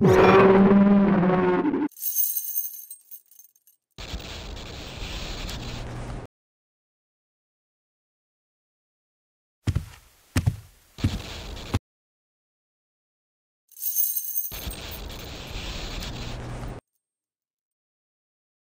Música